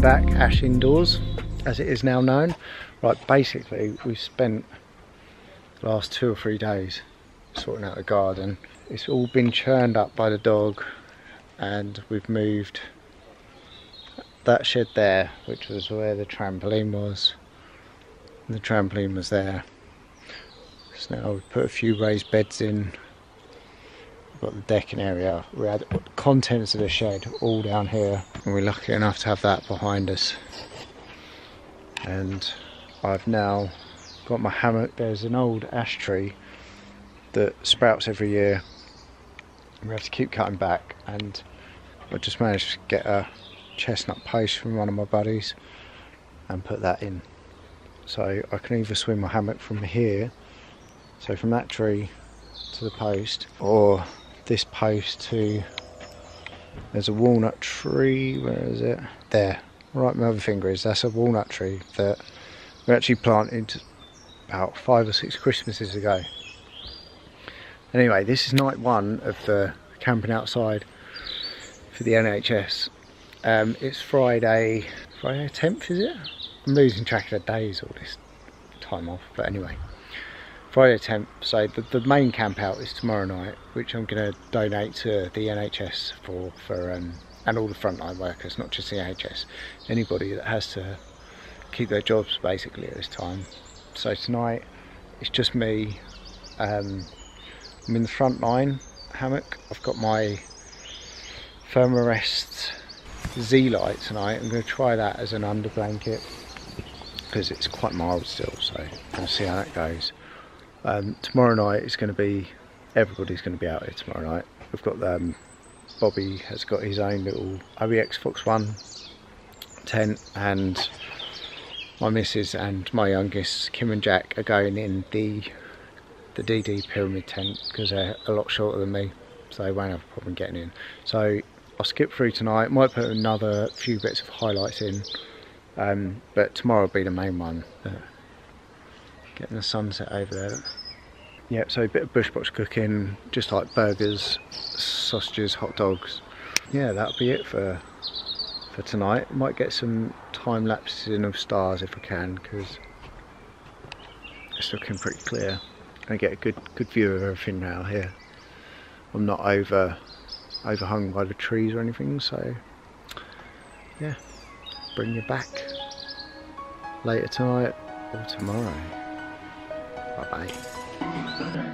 back Ash Indoors, as it is now known. Right, basically we've spent the last two or three days sorting out the garden. It's all been churned up by the dog and we've moved that shed there, which was where the trampoline was. The trampoline was there. So now we've put a few raised beds in. Got the decking area. We had contents of the shed all down here. And we're lucky enough to have that behind us. And I've now got my hammock. There's an old ash tree that sprouts every year. We have to keep cutting back and I just managed to get a chestnut post from one of my buddies and put that in. So I can either swing my hammock from here, so from that tree to the post, or this post to, there's a walnut tree, where is it? There, right my other finger is, that's a walnut tree that we actually planted about five or six Christmases ago. Anyway, this is night one of the camping outside for the NHS. Um, it's Friday, Friday 10th is it? I'm losing track of the days all this time off, but anyway. Friday 10th, so the, the main camp out is tomorrow night, which I'm going to donate to the NHS for, for um, and all the frontline workers, not just the NHS, anybody that has to keep their jobs basically at this time. So tonight, it's just me, um, I'm in the front line hammock, I've got my Thermarest Z-Lite tonight. I'm going to try that as an under blanket because it's quite mild still, so we'll see how that goes. Um, tomorrow night is going to be, everybody's going to be out here tomorrow night. We've got um, Bobby has got his own little OEX Fox One tent and my missus and my youngest, Kim and Jack, are going in the the DD pyramid tent because they're a lot shorter than me so they won't have a problem getting in. So I'll skip through tonight, might put another few bits of highlights in, um, but tomorrow will be the main one. Getting the sunset over there. Yep, so a bit of bushbox cooking, just like burgers, sausages, hot dogs. Yeah, that'll be it for for tonight. Might get some time lapses in of stars if I can, because it's looking pretty clear. And get a good good view of everything now here. I'm not over overhung by the trees or anything so yeah bring you back later tonight or tomorrow bye bye Okay,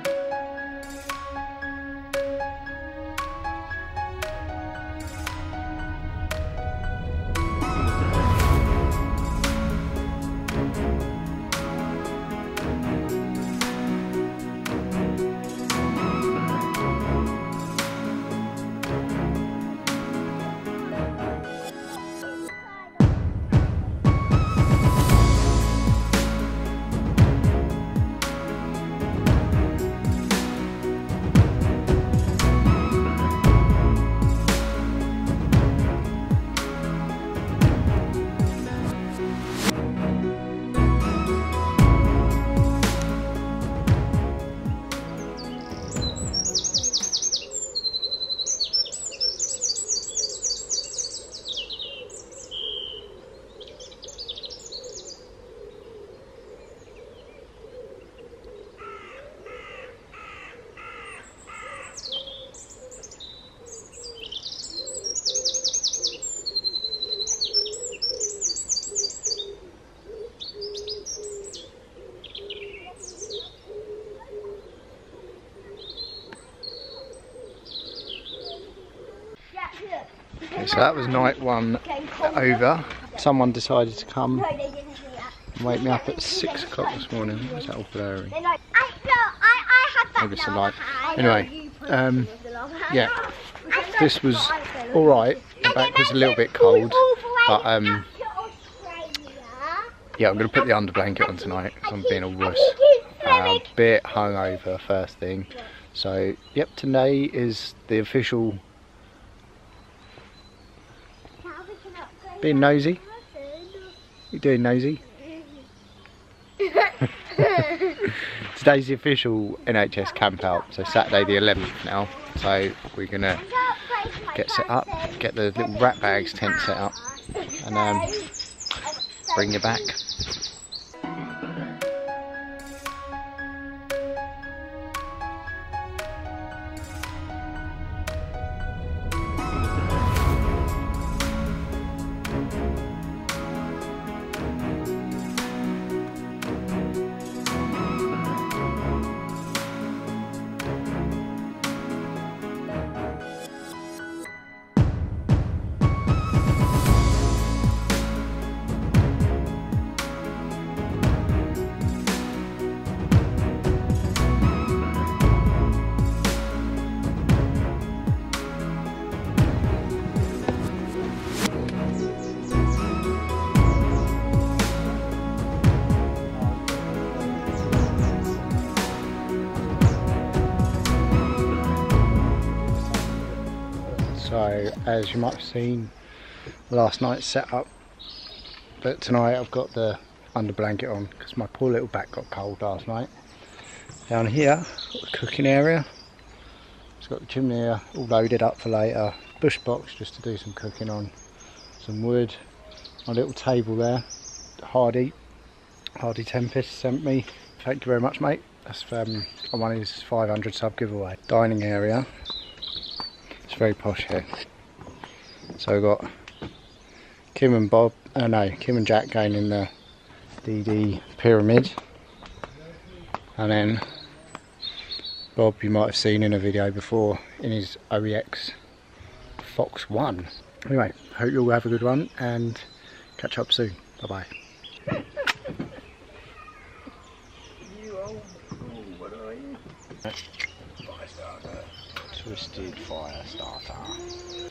so that was night one over. Someone decided to come and wake me up at six o'clock this morning. That all blurry? Maybe it's a light. Anyway, um, yeah, this was all right. The back was a little bit cold, but um, yeah, I'm gonna put the under blanket on tonight because I'm being a wuss. Uh, bit hungover first thing. So, yep, today is the official Being nosy? You doing nosy? Today's the official NHS camp out, so Saturday the 11th now. So we're gonna get set up, get the little rat bags tent set up, and um, bring you back. As you might have seen last night's setup, but tonight I've got the under blanket on because my poor little back got cold last night. Down here, got the cooking area. It's got the chimney here, all loaded up for later. Bush box just to do some cooking on. Some wood. My little table there. Hardy. Hardy Tempest sent me. Thank you very much mate. That's um, on one of his 500 sub giveaway. Dining area. It's very posh here. So we've got Kim and Bob, uh, no, Kim and Jack going in the DD Pyramid. And then Bob, you might have seen in a video before, in his OEX Fox 1. Anyway, hope you all have a good one and catch up soon. Bye bye. Twisted fire starter.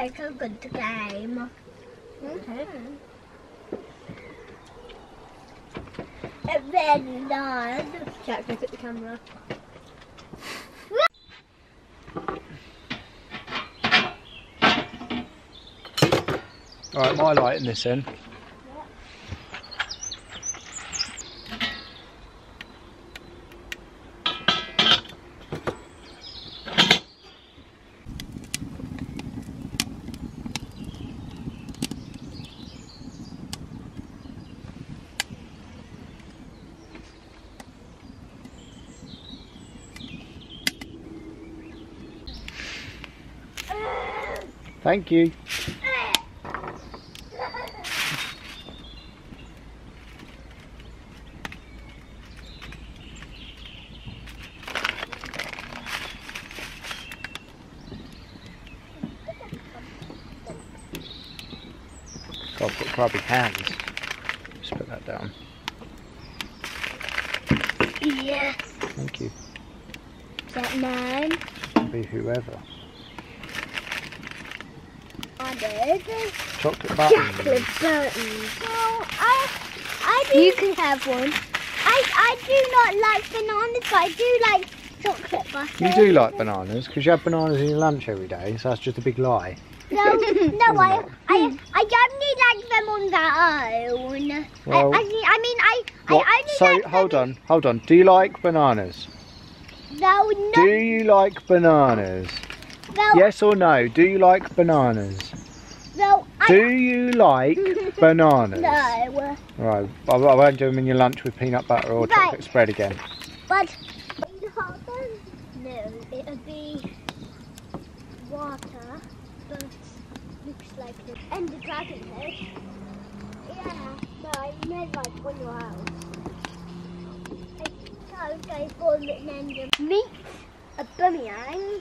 Take a good game. Okay. And then done. Jack, look at the camera. Alright, my light in this end. Thank you. God, I've got grubby hands. Just put that down. Yes. Thank you. That nine. Can be whoever. Hundred. Chocolate buttons. Chocolate buttons. Well, I, I do. You can have one. I, I do not like bananas, but I do like chocolate butter. You do like bananas because you have bananas in your lunch every day, so that's just a big lie. No, no, I, I, I only like them on their own. Well- I, I, mean- I mean, I, What? I only So like hold them. on, hold on. Do you like bananas? No, no, Do you like bananas? No, Yes or no? Do you like bananas? I, Do you like bananas? No, Right, I, I won't do them in your lunch with peanut butter or Right. chocolate spread again. but no, it'll be water, but looks like it. And the dragon head. Yeah, no, I meant like on your house. I think I was going for an end of meat, a boomerang,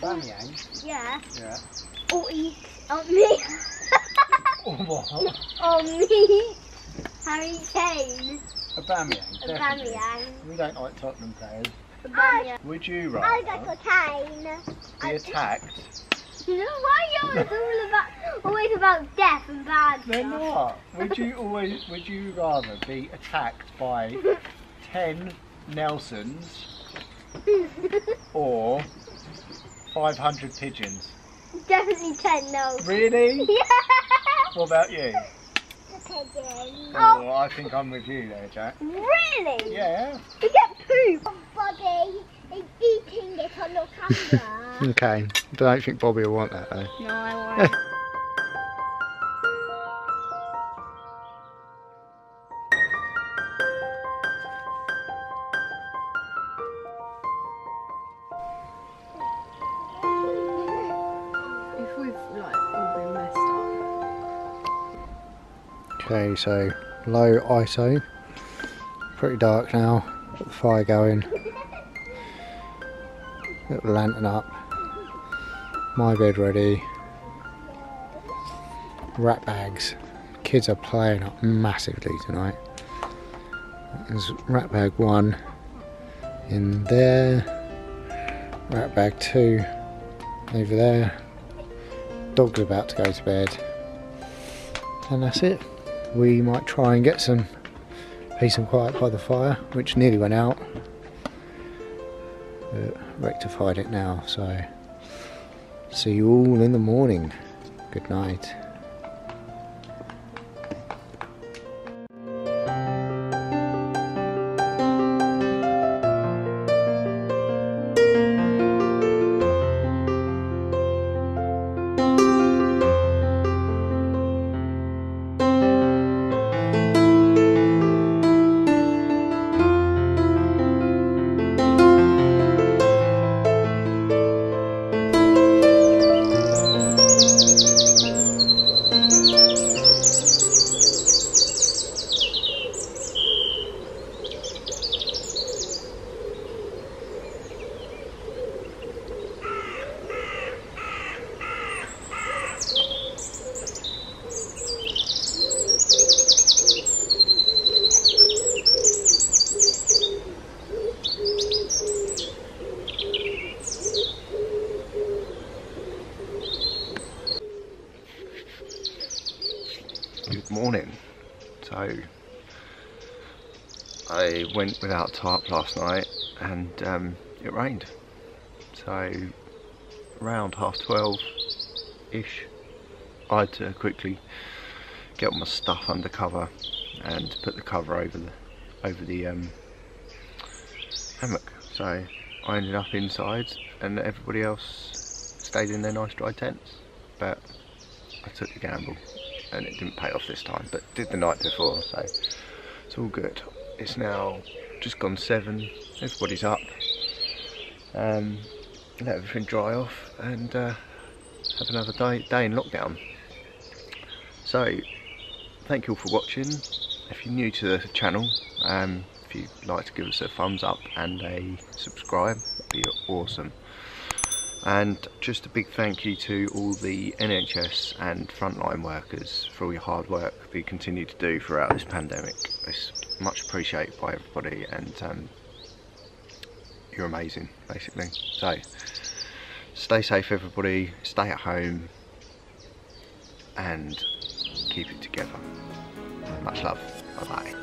Bamyang? Eh? yeah, Yeah. Oh, or eat on oh, me. Oh, what? on me. Harry Kane, Aubameyang, eh? a definitely. boomerang, We don't like Tottenham players. boomerang. Would you rather? I got a cane. be attacked? You know why you're all about always always about death and bad They're stuff. not. Would you always? Would you rather be attacked by ten Nelsons 500 pigeons? Definitely 10, no. Really? yeah. What about you? Oh, pigeons. Oh, oh, I think I'm with you there, Jack. Really? Yeah. You get poop. Bobby is eating it on the camera. okay. Don't think Bobby will want that, though. No, I won't. Okay, so low ISO. Pretty dark now. Got the fire going. Got the lantern up. My bed ready. Rat bags. Kids are playing up massively tonight. There's rat bag one in there. Rat bag two over there. Dog's about to go to bed. And that's it we might try and get some peace and quiet by the fire, which nearly went out. But rectified it now, so see you all in the morning. Good night. I went without tarp last night and um, it rained. So, around half 12 ish, I had to quickly get my stuff under cover and put the cover over the over the um, hammock. So, I ended up inside and everybody else stayed in their nice dry tents. But I took the gamble and it didn't pay off this time, but did the night before, so it's all good. It's now just gone seven, everybody's up. Um, let everything dry off and uh, have another day, day in lockdown. So, thank you all for watching. If you're new to the channel, um, if you'd like to give us a thumbs up and a subscribe, that'd be awesome. And just a big thank you to all the NHS and frontline workers for all your hard work that you continue to do throughout this pandemic. It's much appreciated by everybody and um, you're amazing basically. So stay safe everybody, stay at home and keep it together. Much love. Bye bye.